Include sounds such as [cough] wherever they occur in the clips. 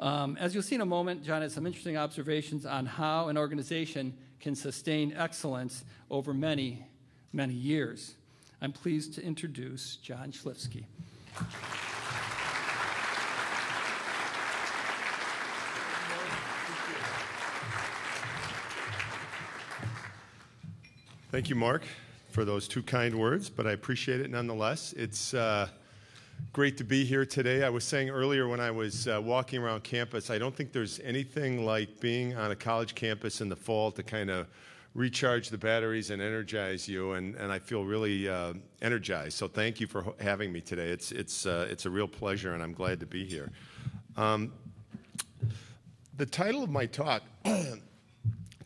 Um, as you'll see in a moment, John has some interesting observations on how an organization can sustain excellence over many, many years. I'm pleased to introduce John Schlifske. Thank you, Mark, for those two kind words, but I appreciate it nonetheless. It's uh, great to be here today. I was saying earlier when I was uh, walking around campus, I don't think there's anything like being on a college campus in the fall to kind of recharge the batteries and energize you, and, and I feel really uh, energized. So thank you for having me today. It's, it's, uh, it's a real pleasure, and I'm glad to be here. Um, the title of my talk [clears throat]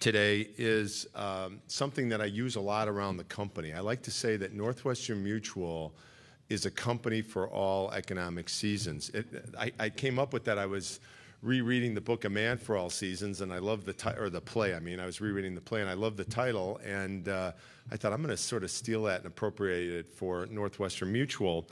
today is um, something that I use a lot around the company. I like to say that Northwestern Mutual is a company for all economic seasons. It, I, I, came up with that. I was rereading the book A Man for All Seasons, and I love the ti- or the play. I mean, I was rereading the play, and I love the title. And uh, I thought I'm going to sort of steal that and appropriate it for Northwestern Mutual.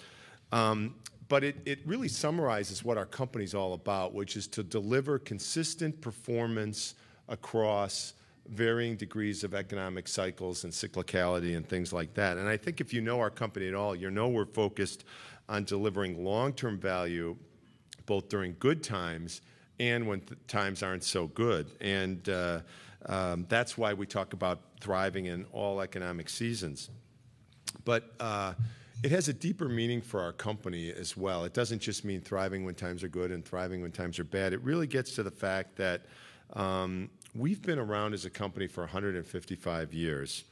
Um, but it, it really summarizes what our company's all about, which is to deliver consistent performance across varying degrees of economic cycles and cyclicality and things like that. And I think if you know our company at all, you know we're focused on delivering long term value both during good times and when times aren't so good. And uh, um, that's why we talk about thriving in all economic seasons. But uh, it has a deeper meaning for our company as well. It doesn't just mean thriving when times are good and thriving when times are bad. It really gets to the fact that um, We've been around as a company for 155 years,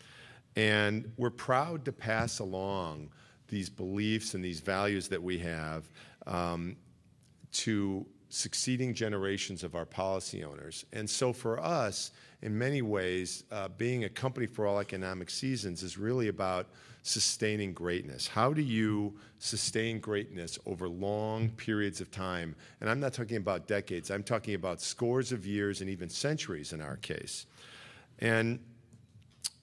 and we're proud to pass along these beliefs and these values that we have um, to succeeding generations of our policy owners. And so for us, in many ways, uh, being a company for all economic seasons is really about sustaining greatness. How do you sustain greatness over long periods of time? And I'm not talking about decades, I'm talking about scores of years and even centuries in our case. And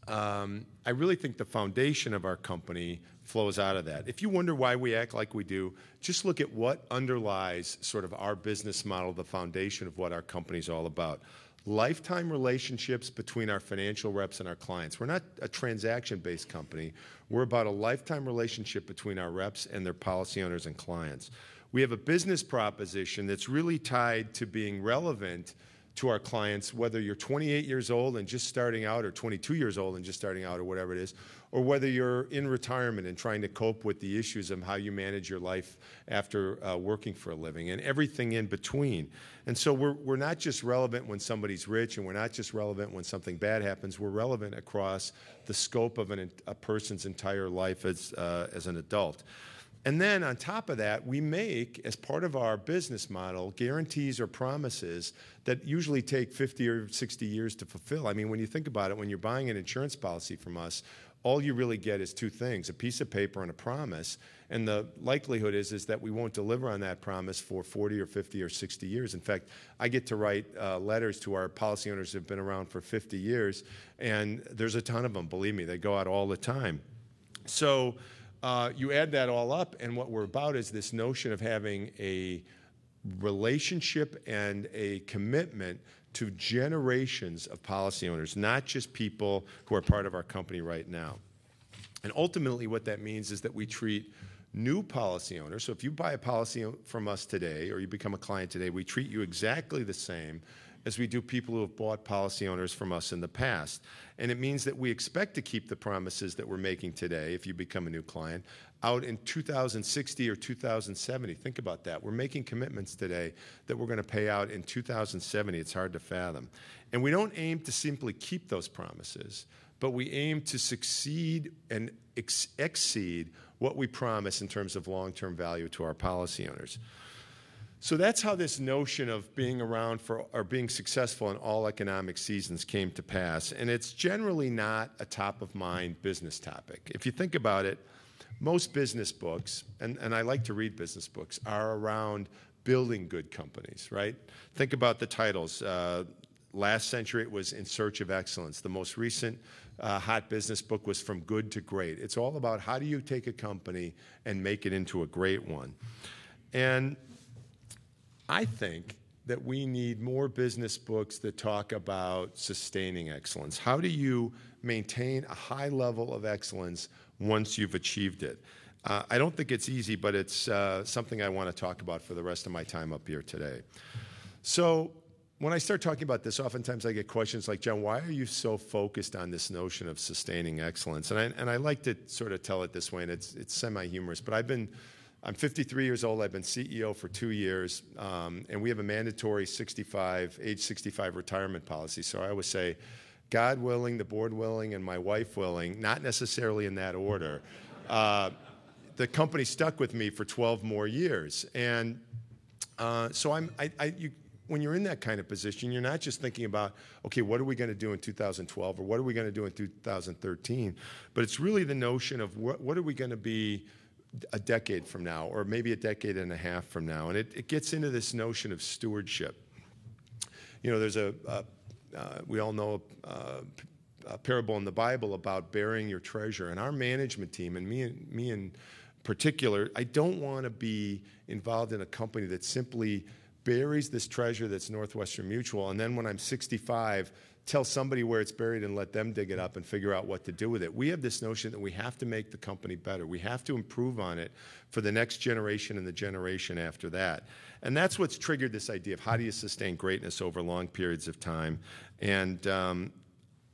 um, I really think the foundation of our company flows out of that. If you wonder why we act like we do, just look at what underlies sort of our business model, the foundation of what our company is all about lifetime relationships between our financial reps and our clients. We're not a transaction based company. We're about a lifetime relationship between our reps and their policy owners and clients. We have a business proposition that's really tied to being relevant to our clients, whether you're 28 years old and just starting out, or 22 years old and just starting out, or whatever it is, or whether you're in retirement and trying to cope with the issues of how you manage your life after uh, working for a living and everything in between. And so we're, we're not just relevant when somebody's rich and we're not just relevant when something bad happens, we're relevant across the scope of an, a person's entire life as, uh, as an adult. And then on top of that, we make, as part of our business model, guarantees or promises that usually take 50 or 60 years to fulfill. I mean, when you think about it, when you're buying an insurance policy from us, all you really get is two things a piece of paper and a promise. And the likelihood is, is that we won't deliver on that promise for 40 or 50 or 60 years. In fact, I get to write uh, letters to our policy owners who have been around for 50 years, and there's a ton of them, believe me, they go out all the time. So, uh, you add that all up, and what we're about is this notion of having a relationship and a commitment to generations of policy owners, not just people who are part of our company right now. And ultimately, what that means is that we treat new policy owners. So if you buy a policy from us today or you become a client today, we treat you exactly the same as we do people who have bought policy owners from us in the past. And it means that we expect to keep the promises that we're making today, if you become a new client, out in 2060 or 2070. Think about that. We're making commitments today that we're going to pay out in 2070. It's hard to fathom. And we don't aim to simply keep those promises, but we aim to succeed and ex- exceed what we promise in terms of long term value to our policy owners. So that's how this notion of being around for or being successful in all economic seasons came to pass. And it's generally not a top of mind business topic. If you think about it, most business books, and, and I like to read business books, are around building good companies, right? Think about the titles. Uh, last century it was In Search of Excellence. The most recent uh, hot business book was From Good to Great. It's all about how do you take a company and make it into a great one. And I think that we need more business books that talk about sustaining excellence. How do you maintain a high level of excellence once you've achieved it? Uh, I don't think it's easy, but it's uh, something I want to talk about for the rest of my time up here today. So, when I start talking about this, oftentimes I get questions like, John, why are you so focused on this notion of sustaining excellence? And I, and I like to sort of tell it this way, and it's, it's semi humorous, but I've been, I'm 53 years old, I've been CEO for two years, um, and we have a mandatory 65, age 65 retirement policy. So I always say, God willing, the board willing, and my wife willing, not necessarily in that order. Uh, the company stuck with me for 12 more years. And uh, so I'm, I, I, you, when you're in that kind of position, you're not just thinking about, okay, what are we going to do in 2012 or what are we going to do in 2013, but it's really the notion of what, what are we going to be a decade from now or maybe a decade and a half from now. And it, it gets into this notion of stewardship. You know, there's a, a uh, we all know uh, a parable in the Bible about burying your treasure. And our management team, and me, and me in particular, I don't want to be involved in a company that simply buries this treasure that's Northwestern Mutual, and then when I'm 65, tell somebody where it's buried and let them dig it up and figure out what to do with it. We have this notion that we have to make the company better. We have to improve on it for the next generation and the generation after that. And that's what's triggered this idea of how do you sustain greatness over long periods of time. And um,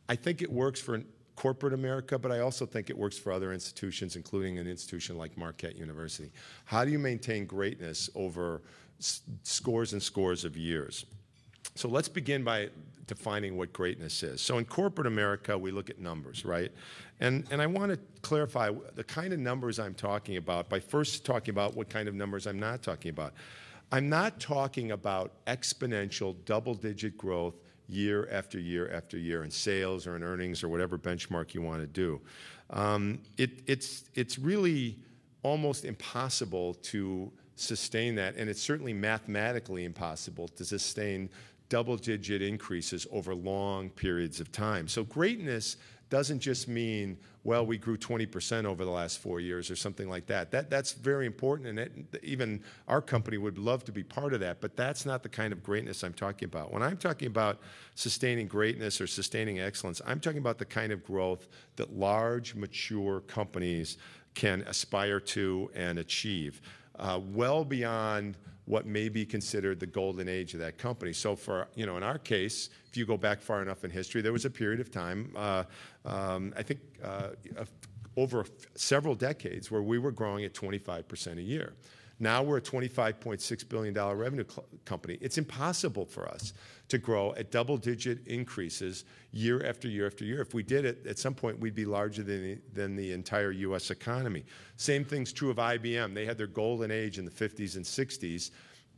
I think it works for corporate America, but I also think it works for other institutions, including an institution like Marquette University. How do you maintain greatness over scores and scores of years. So let's begin by defining what greatness is. So in corporate America, we look at numbers, right? And, and I want to clarify the kind of numbers I'm talking about by first talking about what kind of numbers I'm not talking about. I'm not talking about exponential double digit growth year after year after year in sales or in earnings or whatever benchmark you want to do. Um, it, it's, it's really almost impossible to sustain that, and it's certainly mathematically impossible to sustain double digit increases over long periods of time. So, greatness doesn't just mean, well, we grew 20% over the last four years or something like that. that that's very important, and it, even our company would love to be part of that, but that's not the kind of greatness I'm talking about. When I'm talking about sustaining greatness or sustaining excellence, I'm talking about the kind of growth that large, mature companies can aspire to and achieve uh, well beyond what may be considered the golden age of that company. So, for you know, in our case, if you go back far enough in history, there was a period of time, uh, um, I think, uh, over several decades, where we were growing at 25% a year. Now we're a $25.6 billion revenue company. It's impossible for us to grow at double digit increases year after year after year. If we did it, at some point we'd be larger than the, entire US economy. Same thing's true of IBM. They had their golden age in the 50s and 60s.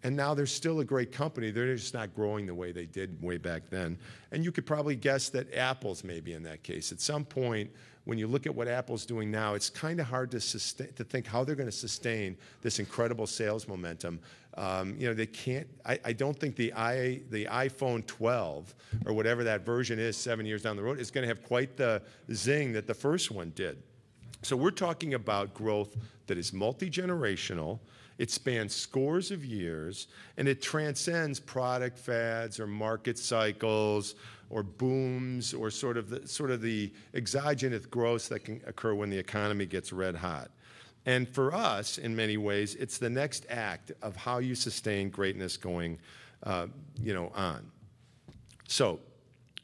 And now they're still a great company. They're just not growing the way they did way back then. And you could probably guess that Apple's maybe in that case. At some point, when you look at what Apple's doing now, it's kind of hard to, sustain, to think how they're going to sustain this incredible sales momentum. Um, you know, they can't. I, I, don't think the i the iPhone 12 or whatever that version is seven years down the road is going to have quite the zing that the first one did. So we're talking about growth that is multi generational. It spans scores of years and it transcends product fads or market cycles or booms or sort of the, sort of the exogenous growth that can occur when the economy gets red hot. And for us, in many ways, it's the next act of how you sustain greatness going, uh, you know, on. So,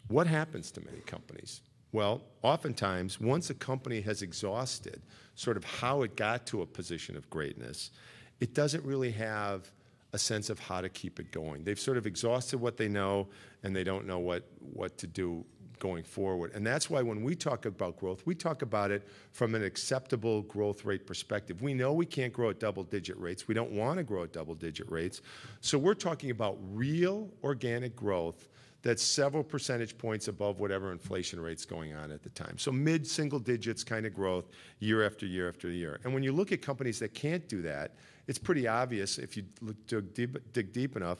what happens to many companies? Well, oftentimes, once a company has exhausted sort of how it got to a position of greatness, it doesn't really have a sense of how to keep it going. They've sort of exhausted what they know and they don't know what, what to do going forward. And that's why when we talk about growth, we talk about it from an acceptable growth rate perspective. We know we can't grow at double digit rates. We don't want to grow at double digit rates. So we're talking about real organic growth that's several percentage points above whatever inflation rate's going on at the time. So mid single digits kind of growth year after year after year. And when you look at companies that can't do that, it's pretty obvious if you dig deep, dig deep enough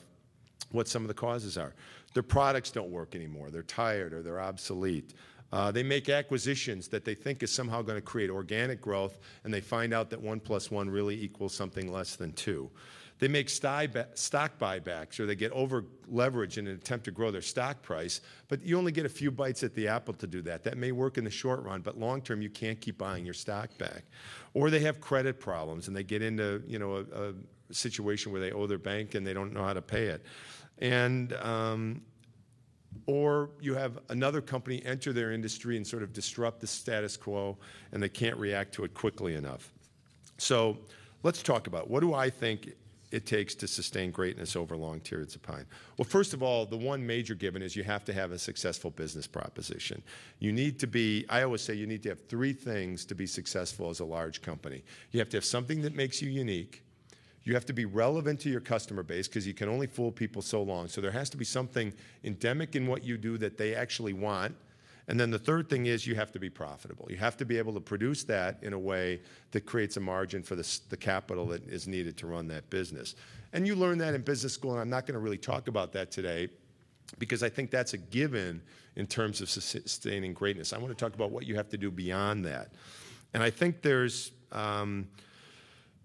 what some of the causes are. Their products don't work anymore. They're tired or they're obsolete. Uh, they make acquisitions that they think is somehow going to create organic growth, and they find out that one plus one really equals something less than two. They make stock buybacks or they get over leveraged in an attempt to grow their stock price, but you only get a few bites at the apple to do that. That may work in the short run, but long term, you can't keep buying your stock back. Or they have credit problems and they get into you know, a, a situation where they owe their bank and they don't know how to pay it. And um, or you have another company enter their industry and sort of disrupt the status quo and they can't react to it quickly enough. So let's talk about what do I think it takes to sustain greatness over long periods of time? Well, first of all, the one major given is you have to have a successful business proposition. You need to be, I always say, you need to have three things to be successful as a large company. You have to have something that makes you unique. You have to be relevant to your customer base because you can only fool people so long. So there has to be something endemic in what you do that they actually want and then the third thing is you have to be profitable. You have to be able to produce that in a way that creates a margin for the, the capital that is needed to run that business. And you learn that in business school, and I'm not going to really talk about that today because I think that's a given in terms of sustaining greatness. I want to talk about what you have to do beyond that. And I think there's um,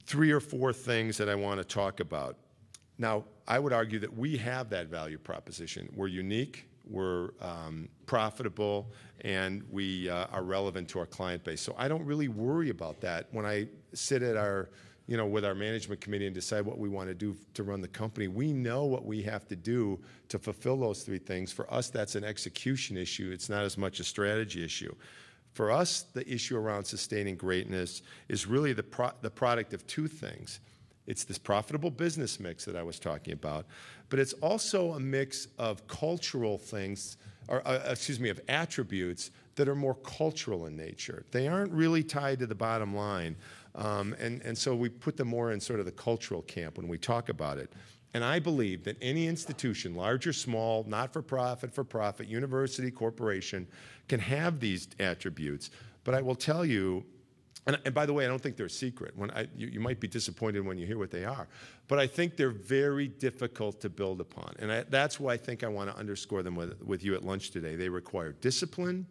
three or four things that I want to talk about. Now, I would argue that we have that value proposition. We're unique, we're um, profitable, and we uh, are relevant to our client base. So I don't really worry about that when I sit at our, you know, with our management committee and decide what we want to do to run the company. We know what we have to do to fulfill those three things. For us, that's an execution issue. It's not as much a strategy issue. For us, the issue around sustaining greatness is really the, the product of two things. It's this profitable business mix that I was talking about, but it's also a mix of cultural things, or uh, excuse me, of attributes that are more cultural in nature. They aren't really tied to the bottom line. Um, and, and so we put them more in sort of the cultural camp when we talk about it. And I believe that any institution, large or small, not for profit, for profit, university, corporation, can have these attributes. But I will tell you, and, and, by the way, I don't think they're a secret. When I, you, you, might be disappointed when you hear what they are, but I think they're very difficult to build upon, and I, that's why I think I want to underscore them with, with you at lunch today. They require discipline,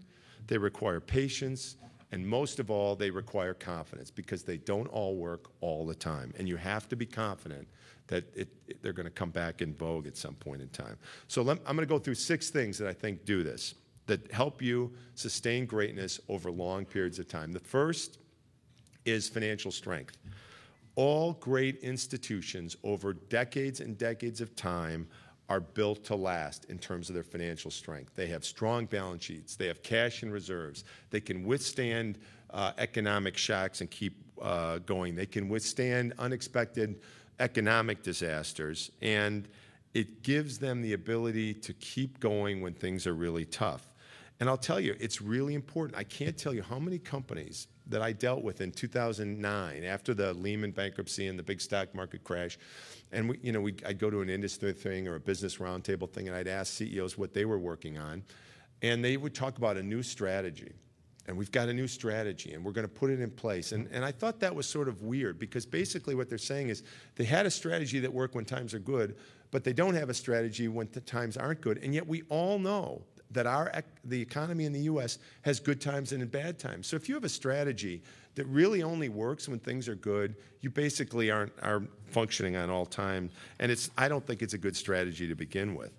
they require patience, and most of all, they require confidence because they don't all work all the time, and you have to be confident that it, it, they're going to come back in vogue at some point in time. So let, I'm going to go through six things that I think do this that help you sustain greatness over long periods of time. The first is financial strength. All great institutions over decades and decades of time are built to last in terms of their financial strength. They have strong balance sheets, they have cash and reserves, they can withstand uh, economic shocks and keep uh, going, they can withstand unexpected economic disasters, and it gives them the ability to keep going when things are really tough. And I'll tell you, it's really important. I can't tell you how many companies that I dealt with in 2009 after the Lehman bankruptcy and the big stock market crash. And we, you know, we, I'd go to an industry thing or a business roundtable thing, and I'd ask CEOs what they were working on, and they would talk about a new strategy. And we've got a new strategy, and we're going to put it in place. And, and I thought that was sort of weird because basically what they're saying is they had a strategy that worked when times are good, but they don't have a strategy when the times aren't good. And yet we all know that our the economy in the U.S. has good times and bad times. So if you have a strategy that really only works when things are good, you basically aren't are functioning on all time. And it's I don't think it's a good strategy to begin with.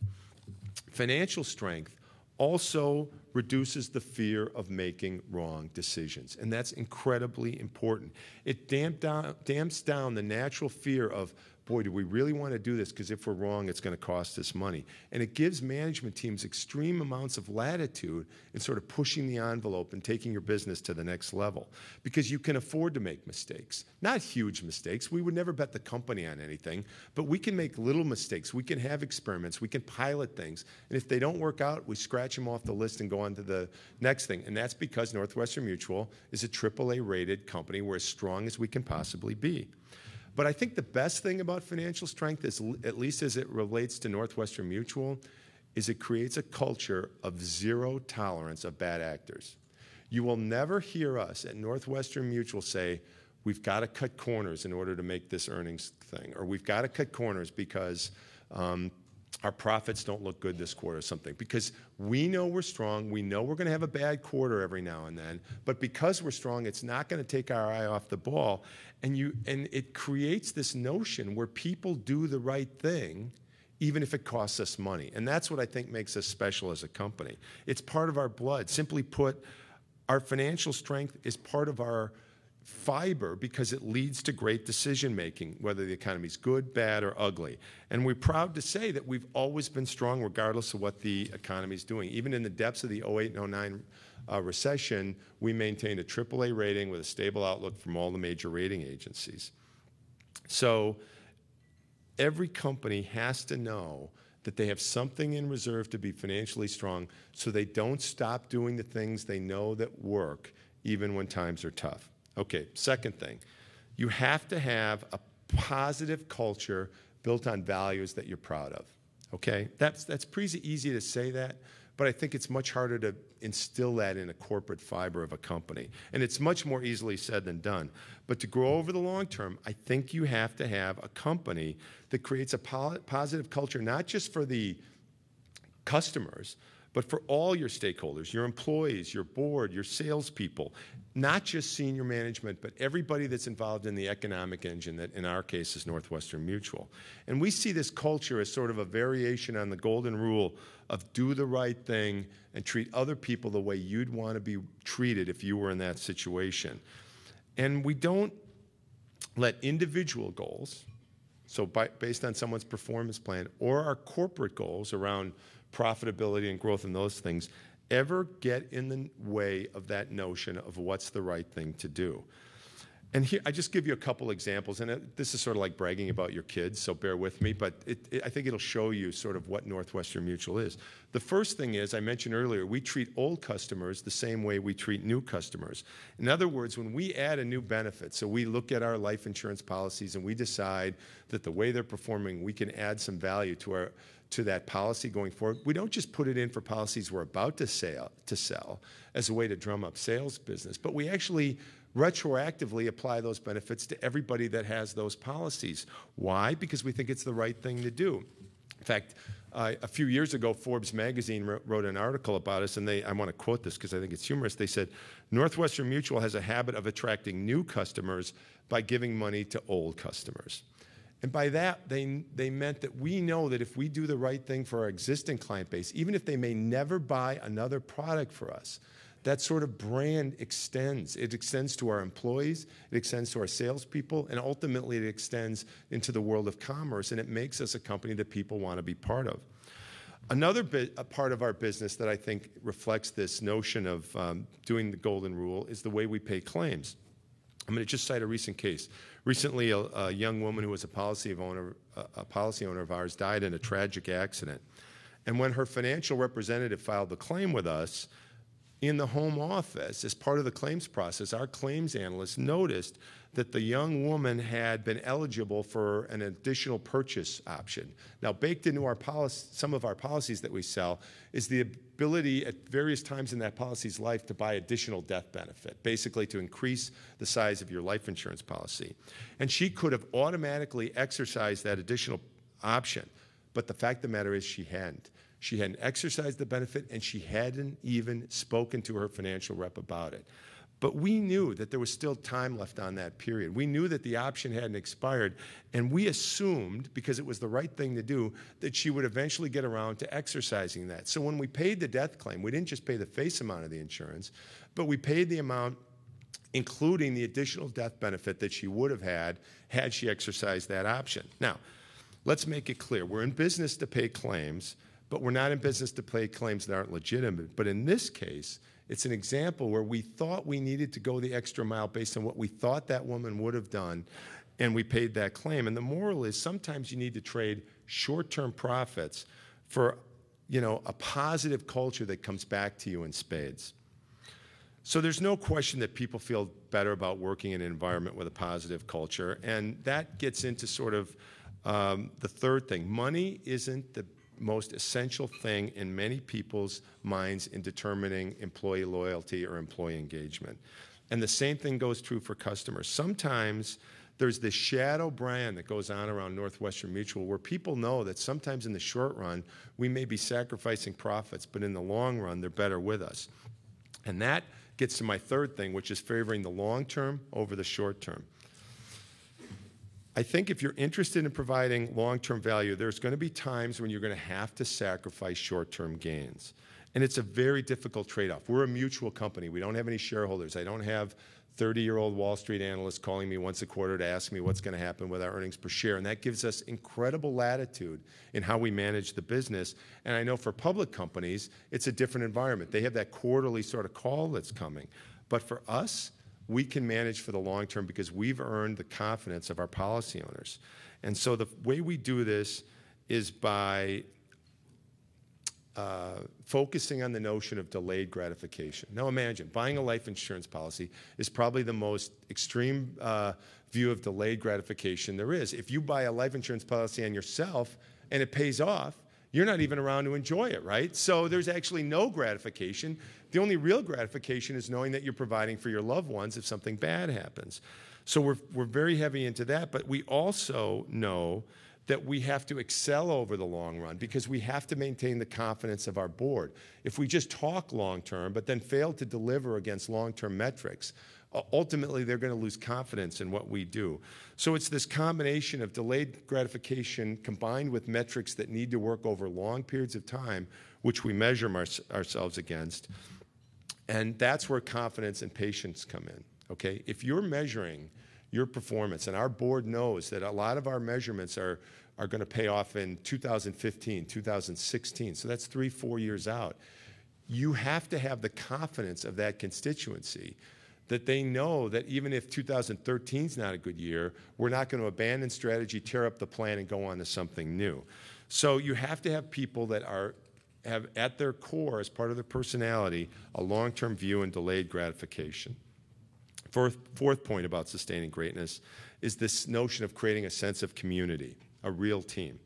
Financial strength also reduces the fear of making wrong decisions. And that's incredibly important. It damp down, damps down the natural fear of boy, do we really want to do this? Because if we're wrong, it's going to cost us money. And it gives management teams extreme amounts of latitude in sort of pushing the envelope and taking your business to the next level because you can afford to make mistakes. Not huge mistakes. We would never bet the company on anything, but we can make little mistakes. We can have experiments. We can pilot things. And if they don't work out, we scratch them off the list and go on to the next thing. And that's because Northwestern Mutual is a AAA rated company. We're as strong as we can possibly be. But I think the best thing about financial strength, is, at least as it relates to Northwestern Mutual, is it creates a culture of zero tolerance of bad actors. You will never hear us at Northwestern Mutual say, we've got to cut corners in order to make this earnings thing, or we've got to cut corners because um, our profits don't look good this quarter or something because we know we're strong. We know we're going to have a bad quarter every now and then. But because we're strong, it's not going to take our eye off the ball. And, you, and it creates this notion where people do the right thing even if it costs us money. And that's what I think makes us special as a company. It's part of our blood. Simply put, our financial strength is part of our fiber because it leads to great decision making, whether the economy is good, bad, or ugly. And we're proud to say that we've always been strong regardless of what the economy is doing. Even in the depths of the 08 and 09 uh, recession, we maintained a AAA rating with a stable outlook from all the major rating agencies. So every company has to know that they have something in reserve to be financially strong so they don't stop doing the things they know that work even when times are tough. Okay, second thing, you have to have a positive culture built on values that you're proud of. Okay, that's, that's pretty easy to say that, but I think it's much harder to instill that in a corporate fiber of a company. And it's much more easily said than done. But to grow over the long term, I think you have to have a company that creates a positive culture, not just for the customers, but for all your stakeholders, your employees, your board, your salespeople, not just senior management, but everybody that's involved in the economic engine that in our case is Northwestern Mutual. And we see this culture as sort of a variation on the golden rule of do the right thing and treat other people the way you'd want to be treated if you were in that situation. And we don't let individual goals, so by, based on someone's performance plan, or our corporate goals around profitability and growth and those things ever get in the way of that notion of what's the right thing to do. And here, I just give you a couple examples, and it, this is sort of like bragging about your kids, so bear with me, but it, it, I think it'll show you sort of what Northwestern Mutual is. The first thing is, I mentioned earlier, we treat old customers the same way we treat new customers. In other words, when we add a new benefit, so we look at our life insurance policies and we decide that the way they're performing, we can add some value to our to that policy going forward. We don't just put it in for policies we're about to sell, to sell as a way to drum up sales business, but we actually retroactively apply those benefits to everybody that has those policies. Why? Because we think it's the right thing to do. In fact, uh, a few years ago, Forbes magazine wrote an article about us, and they, I want to quote this because I think it's humorous. They said, Northwestern Mutual has a habit of attracting new customers by giving money to old customers. And by that, they, they meant that we know that if we do the right thing for our existing client base, even if they may never buy another product for us, that sort of brand extends. It extends to our employees, it extends to our salespeople, and ultimately it extends into the world of commerce, and it makes us a company that people want to be part of. Another bit, a part of our business that I think reflects this notion of um, doing the golden rule is the way we pay claims. I'm going to just cite a recent case. Recently, a, a young woman who was a policy owner, a policy owner of ours died in a tragic accident. And when her financial representative filed the claim with us, in the home office, as part of the claims process, our claims analyst noticed that the young woman had been eligible for an additional purchase option. Now, baked into our policy, some of our policies that we sell is the ability at various times in that policy's life to buy additional death benefit, basically to increase the size of your life insurance policy. And she could have automatically exercised that additional option, but the fact of the matter is she hadn't. She hadn't exercised the benefit and she hadn't even spoken to her financial rep about it. But we knew that there was still time left on that period. We knew that the option hadn't expired, and we assumed, because it was the right thing to do, that she would eventually get around to exercising that. So when we paid the death claim, we didn't just pay the face amount of the insurance, but we paid the amount including the additional death benefit that she would have had had she exercised that option. Now, let's make it clear we're in business to pay claims, but we're not in business to play claims that aren't legitimate. But in this case, it's an example where we thought we needed to go the extra mile based on what we thought that woman would have done, and we paid that claim. And the moral is sometimes you need to trade short-term profits for, you know, a positive culture that comes back to you in spades. So there's no question that people feel better about working in an environment with a positive culture, and that gets into sort of um, the third thing. Money isn't the most essential thing in many people's minds in determining employee loyalty or employee engagement. And the same thing goes true for customers. Sometimes there's this shadow brand that goes on around Northwestern Mutual where people know that sometimes in the short run, we may be sacrificing profits, but in the long run, they're better with us. And that gets to my third thing, which is favoring the long term over the short term. I think if you're interested in providing long term value, there's going to be times when you're going to have to sacrifice short term gains. And it's a very difficult trade off. We're a mutual company. We don't have any shareholders. I don't have 30 year old Wall Street analysts calling me once a quarter to ask me what's going to happen with our earnings per share. And that gives us incredible latitude in how we manage the business. And I know for public companies, it's a different environment. They have that quarterly sort of call that's coming. But for us, we can manage for the long term because we've earned the confidence of our policy owners. And so the way we do this is by uh, focusing on the notion of delayed gratification. Now imagine, buying a life insurance policy is probably the most extreme uh, view of delayed gratification there is. If you buy a life insurance policy on yourself and it pays off, you're not even around to enjoy it, right? So there's actually no gratification. The only real gratification is knowing that you're providing for your loved ones if something bad happens. So we're, we're very heavy into that, but we also know that we have to excel over the long run because we have to maintain the confidence of our board. If we just talk long term, but then fail to deliver against long term metrics, ultimately they're going to lose confidence in what we do. So it's this combination of delayed gratification combined with metrics that need to work over long periods of time, which we measure our, ourselves against. And that's where confidence and patience come in. Okay? If you're measuring your performance. And our board knows that a lot of our measurements are, are going to pay off in 2015, 2016. So that's three, four years out. You have to have the confidence of that constituency that they know that even if 2013 is not a good year, we're not going to abandon strategy, tear up the plan, and go on to something new. So you have to have people that are have at their core, as part of their personality, a long-term view and delayed gratification. Fourth, fourth point about sustaining greatness is this notion of creating a sense of community, a real team.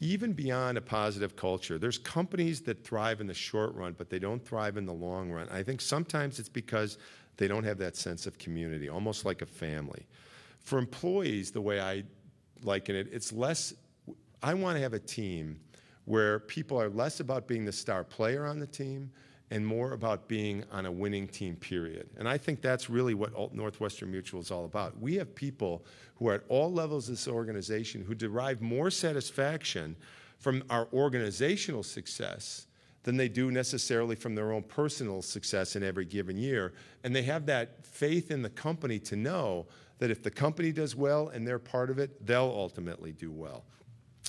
Even beyond a positive culture, there's companies that thrive in the short run, but they don't thrive in the long run. I think sometimes it's because they don't have that sense of community, almost like a family. For employees, the way I liken it, it's less, I want to have a team where people are less about being the star player on the team and more about being on a winning team, period. And I think that's really what Northwestern Mutual is all about. We have people who are at all levels of this organization who derive more satisfaction from our organizational success than they do necessarily from their own personal success in every given year. And they have that faith in the company to know that if the company does well and they're part of it, they'll ultimately do well.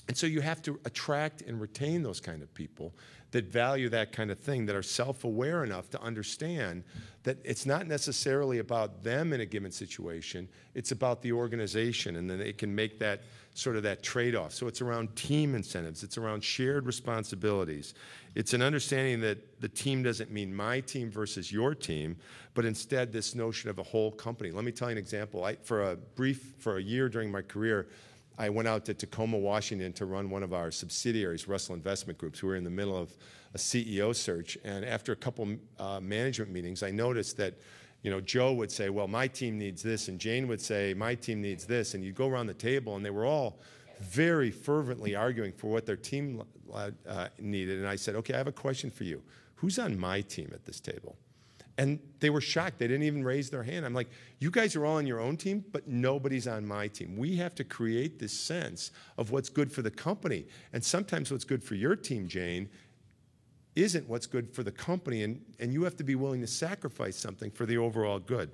And so you have to attract and retain those kind of people that value that kind of thing, that are self aware enough to understand that it's not necessarily about them in a given situation, it's about the organization, and then they can make that sort of that trade off. So it's around team incentives, it's around shared responsibilities. It's an understanding that the team doesn't mean my team versus your team, but instead this notion of a whole company. Let me tell you an example. I, for a brief, for a year during my career, I went out to Tacoma, Washington to run one of our subsidiaries, Russell Investment Groups. We were in the middle of a CEO search. And after a couple uh, management meetings, I noticed that you know, Joe would say, well, my team needs this, and Jane would say, my team needs this, and you'd go around the table, and they were all very fervently arguing for what their team uh, needed. And I said, okay, I have a question for you. Who's on my team at this table? And they were shocked. They didn't even raise their hand. I'm like, you guys are all on your own team, but nobody's on my team. We have to create this sense of what's good for the company. And sometimes what's good for your team, Jane, isn't what's good for the company. And, and you have to be willing to sacrifice something for the overall good.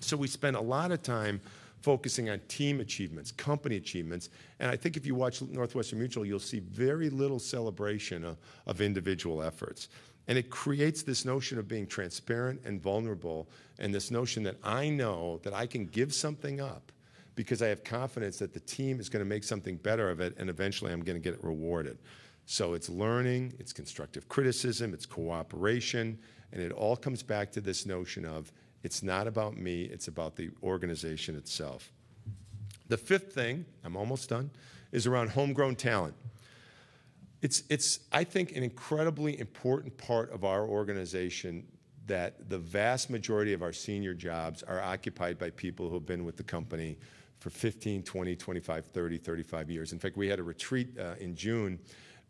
So we spend a lot of time focusing on team achievements, company achievements. And I think if you watch Northwestern Mutual, you'll see very little celebration of, of individual efforts. And it creates this notion of being transparent and vulnerable, and this notion that I know that I can give something up because I have confidence that the team is going to make something better of it, and eventually I'm going to get it rewarded. So it's learning, it's constructive criticism, it's cooperation, and it all comes back to this notion of it's not about me, it's about the organization itself. The fifth thing, I'm almost done, is around homegrown talent. It's, it's, I think, an incredibly important part of our organization that the vast majority of our senior jobs are occupied by people who have been with the company for 15, 20, 25, 30, 35 years. In fact, we had a retreat uh, in June,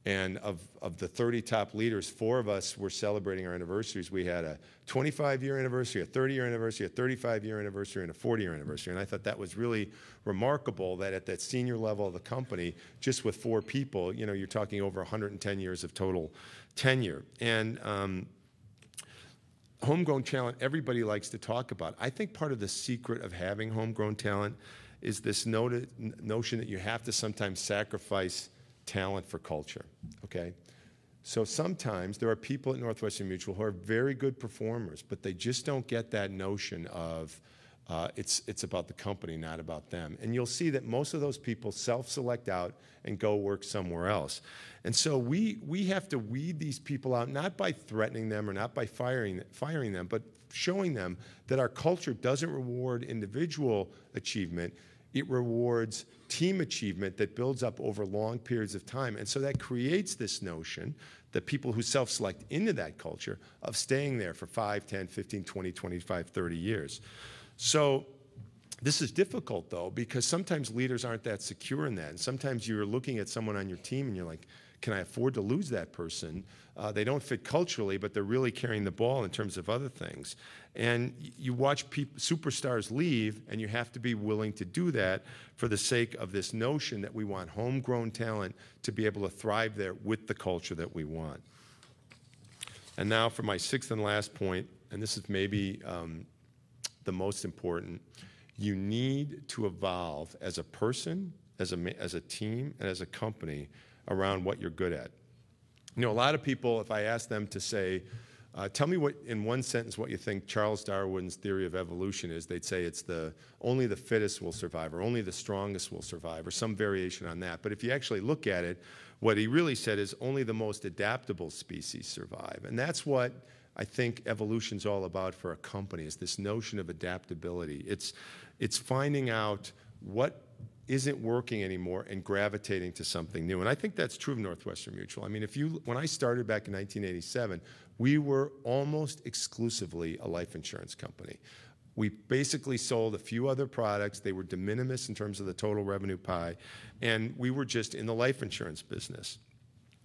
and of, of the 30 top leaders, four of us were celebrating our anniversaries. We had a 25 year anniversary, a 30 year anniversary, a 35 year anniversary, and a 40 year anniversary. And I thought that was really remarkable that at that senior level of the company, just with four people, you know, you're talking over 110 years of total tenure. And um, homegrown talent, everybody likes to talk about. I think part of the secret of having homegrown talent is this notion that you have to sometimes sacrifice talent for culture. Okay? So sometimes there are people at Northwestern Mutual who are very good performers, but they just don't get that notion of uh, it's, it's about the company, not about them. And you'll see that most of those people self select out and go work somewhere else. And so we, we have to weed these people out, not by threatening them or not by firing, firing them, but showing them that our culture doesn't reward individual achievement, it rewards team achievement that builds up over long periods of time. And so that creates this notion that people who self select into that culture of staying there for 5, 10, 15, 20, 25, 30 years. So this is difficult though, because sometimes leaders aren't that secure in that. And sometimes you're looking at someone on your team and you're like, can I afford to lose that person? Uh, they don't fit culturally, but they're really carrying the ball in terms of other things. And you watch superstars leave, and you have to be willing to do that for the sake of this notion that we want homegrown talent to be able to thrive there with the culture that we want. And now for my sixth and last point, and this is maybe um, the most important. You need to evolve as a person, as a, as a team, and as a company around what you're good at. You know, a lot of people, if I ask them to say, uh, tell me what, in one sentence, what you think Charles Darwin's theory of evolution is. They'd say it's the only the fittest will survive, or only the strongest will survive, or some variation on that. But if you actually look at it, what he really said is only the most adaptable species survive, and that's what I think evolution's all about for a company is this notion of adaptability. It's, it's finding out what isn't working anymore and gravitating to something new. And I think that's true of Northwestern Mutual. I mean, if you, when I started back in 1987, we were almost exclusively a life insurance company. We basically sold a few other products. They were de minimis in terms of the total revenue pie, and we were just in the life insurance business.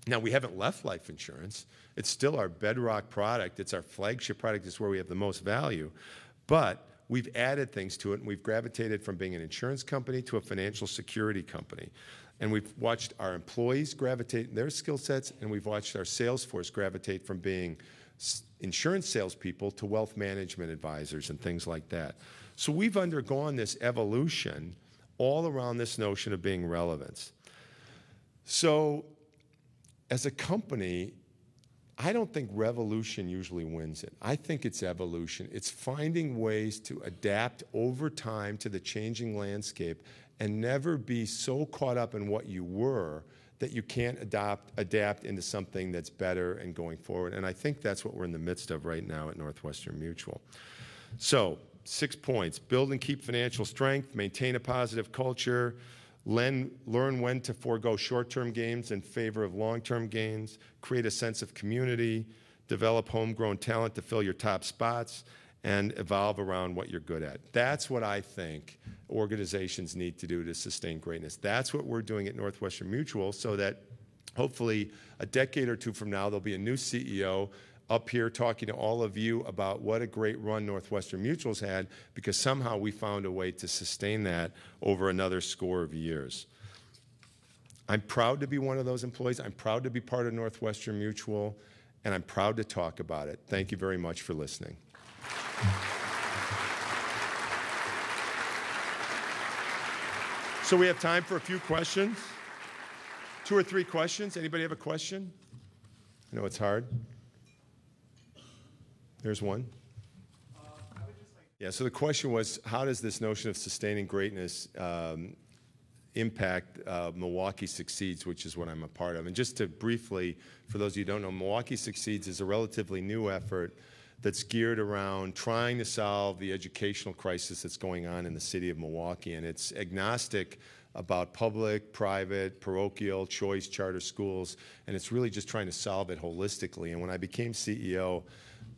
Now, we haven't left life insurance. It's still our bedrock product. It's our flagship product. It's where we have the most value. But we've added things to it, and we've gravitated from being an insurance company to a financial security company. And we've watched our employees gravitate their skill sets, and we've watched our sales force gravitate from being insurance salespeople to wealth management advisors and things like that. So we've undergone this evolution all around this notion of being relevance. So as a company, I don't think revolution usually wins it. I think it's evolution. It's finding ways to adapt over time to the changing landscape and never be so caught up in what you were that you can't adopt, adapt into something that's better and going forward. And I think that's what we're in the midst of right now at Northwestern Mutual. So, six points build and keep financial strength, maintain a positive culture, Learn, learn when to forego short term gains in favor of long term gains, create a sense of community, develop homegrown talent to fill your top spots, and evolve around what you're good at. That's what I think organizations need to do to sustain greatness. That's what we're doing at Northwestern Mutual so that hopefully a decade or two from now, there'll be a new CEO up here talking to all of you about what a great run Northwestern Mutual's had because somehow we found a way to sustain that over another score of years. I'm proud to be one of those employees. I'm proud to be part of Northwestern Mutual, and I'm proud to talk about it. Thank you very much for listening. So we have time for a few questions. Two or three questions. Anybody have a question? I know it's hard. There's one. Yeah, so the question was how does this notion of sustaining greatness um, impact uh, Milwaukee Succeeds, which is what I'm a part of? And just to briefly, for those of you who don't know, Milwaukee Succeeds is a relatively new effort that's geared around trying to solve the educational crisis that's going on in the city of Milwaukee. And it's agnostic about public, private, parochial, choice, charter schools, and it's really just trying to solve it holistically. And when I became CEO,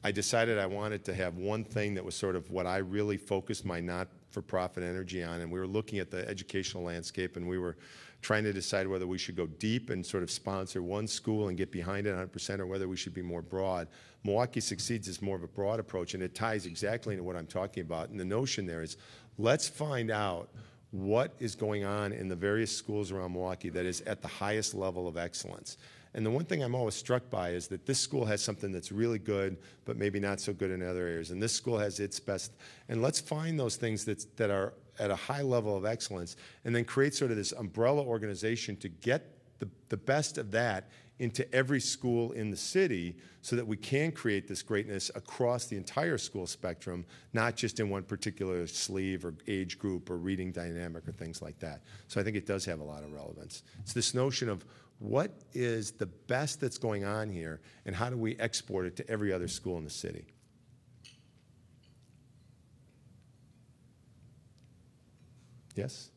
I decided I wanted to have one thing that was sort of what I really focused my not for profit energy on. And we were looking at the educational landscape and we were trying to decide whether we should go deep and sort of sponsor one school and get behind it 100% or whether we should be more broad. Milwaukee Succeeds is more of a broad approach and it ties exactly into what I'm talking about. And the notion there is let's find out what is going on in the various schools around Milwaukee that is at the highest level of excellence. And the one thing I'm always struck by is that this school has something that's really good, but maybe not so good in other areas. And this school has its best. And let's find those things that, that are at a high level of excellence and then create sort of this umbrella organization to get the, the best of that into every school in the city so that we can create this greatness across the entire school spectrum, not just in one particular sleeve or age group or reading dynamic or things like that. So I think it does have a lot of relevance. It's this notion of what is the best that's going on here and how do we export it to every other school in the city? Yes?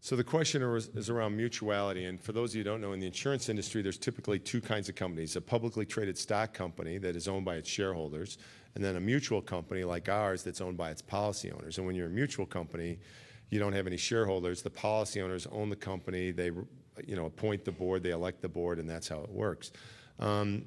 So the question is around mutuality. And for those of you who don't know, in the insurance industry, there's typically two kinds of companies a publicly traded stock company that is owned by its shareholders, and then a mutual company like ours that's owned by its policy owners. And when you're a mutual company, you don't have any shareholders. The policy owners own the company. They you know, appoint the board, they elect the board, and that's how it works. Um,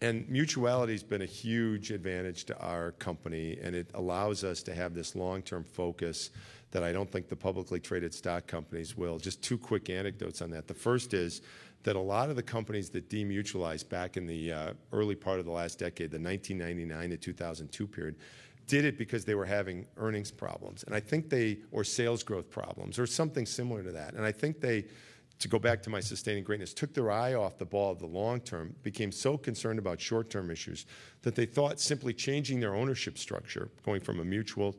and mutuality has been a huge advantage to our company, and it allows us to have this long term focus that I don't think the publicly traded stock companies will. Just two quick anecdotes on that. The first is that a lot of the companies that demutualized back in the uh, early part of the last decade, the 1999 to 2002 period, did it because they were having earnings problems. And I think they, or sales growth problems, or something similar to that. And I think they, to go back to my sustaining greatness, took their eye off the ball of the long term, became so concerned about short term issues that they thought simply changing their ownership structure, going from a mutual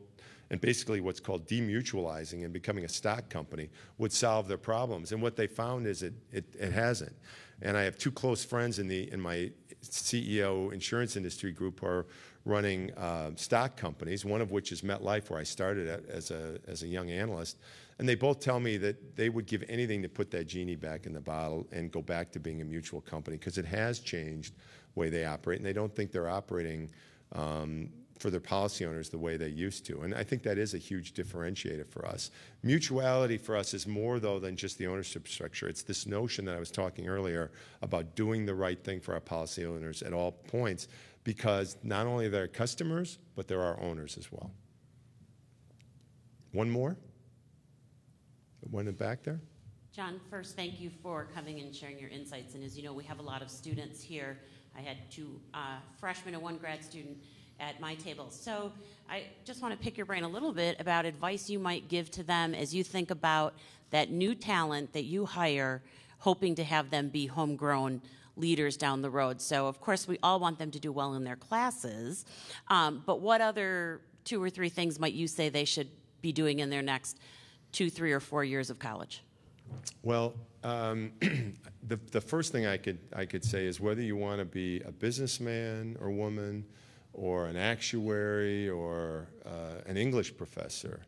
and basically what's called demutualizing and becoming a stock company, would solve their problems. And what they found is it, it, it hasn't. And I have two close friends in, the, in my CEO insurance industry group who are running uh, stock companies, one of which is MetLife, where I started as a, as a young analyst. And they both tell me that they would give anything to put that genie back in the bottle and go back to being a mutual company because it has changed the way they operate, and they don't think they're operating um, for their policy owners the way they used to. And I think that is a huge differentiator for us. Mutuality for us is more, though, than just the ownership structure. It's this notion that I was talking earlier about doing the right thing for our policy owners at all points because not only they're customers, but they're our owners as well. One more? One in back there? John, first, thank you for coming and sharing your insights. And as you know, we have a lot of students here. I had two uh, freshmen and one grad student at my table. So I just want to pick your brain a little bit about advice you might give to them as you think about that new talent that you hire, hoping to have them be homegrown leaders down the road. So, of course, we all want them to do well in their classes. Um, but what other two or three things might you say they should be doing in their next two, three, or four years of college? Well, um, [clears throat] the, the first thing I could, I could say is whether you want to be a businessman or woman, or an actuary, or uh, an English professor,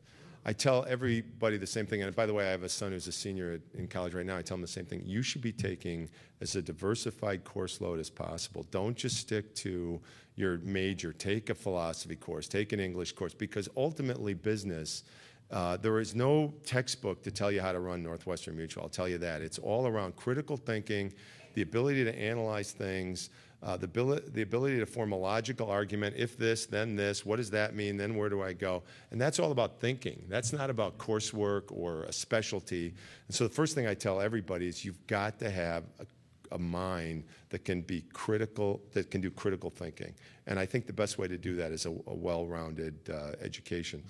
I tell everybody the same thing. And by the way, I have a son who's a senior in college right now. I tell him the same thing. You should be taking as a diversified course load as possible. Don't just stick to your major. Take a philosophy course, take an English course, because ultimately, business uh, there is no textbook to tell you how to run Northwestern Mutual. I'll tell you that. It's all around critical thinking, the ability to analyze things, uh, the, ability, the ability to form a logical argument. If this, then this. What does that mean? Then where do I go? And that's all about thinking. That's not about coursework or a specialty. And so the first thing I tell everybody is you've got to have a, a mind that can be critical, that can do critical thinking. And I think the best way to do that is a, a well-rounded uh, education.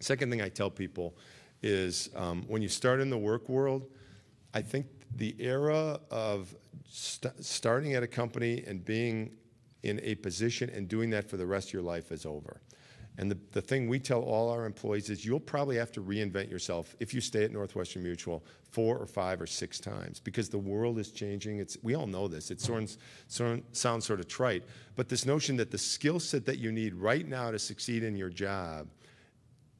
Second thing I tell people is um, when you start in the work world, I think the era of st- starting at a company and being in a position and doing that for the rest of your life is over. And the, the thing we tell all our employees is you'll probably have to reinvent yourself if you stay at Northwestern Mutual four or five or six times because the world is changing. It's, we all know this. It sounds, sounds sort of trite. But this notion that the skill set that you need right now to succeed in your job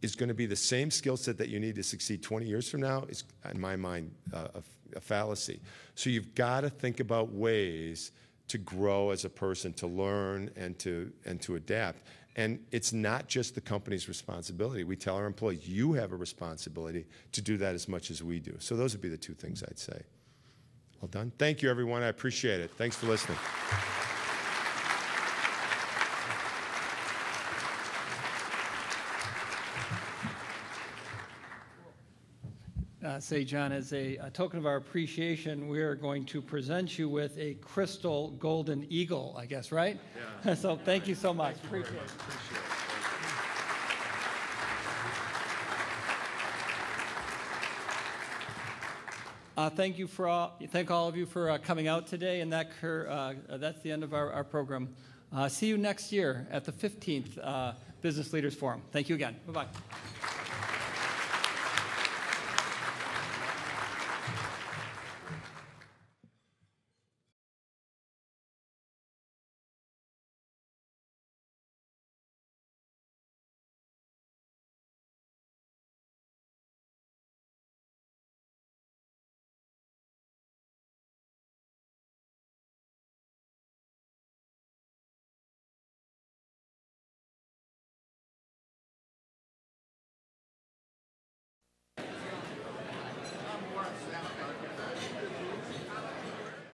is going to be the same skill set that you need to succeed 20 years from now is, in my mind, uh, a, a, fallacy. So you've got to think about ways to grow as a person, to learn, and to, and to adapt. And it's not just the company's responsibility. We tell our employees, you have a responsibility to do that as much as we do. So those would be the two things I'd say. Well done. Thank you, everyone. I appreciate it. Thanks for listening. Uh, say, John, as a, a, token of our appreciation, we are going to present you with a crystal golden eagle, I guess, right? Yeah. [laughs] so thank you so much. Thank appreciate, it. appreciate it. Uh, thank you for all, thank all of you for uh, coming out today, and that uh, that's the end of our, our program. Uh, see you next year at the 15th uh, Business Leaders Forum. Thank you again. Bye bye.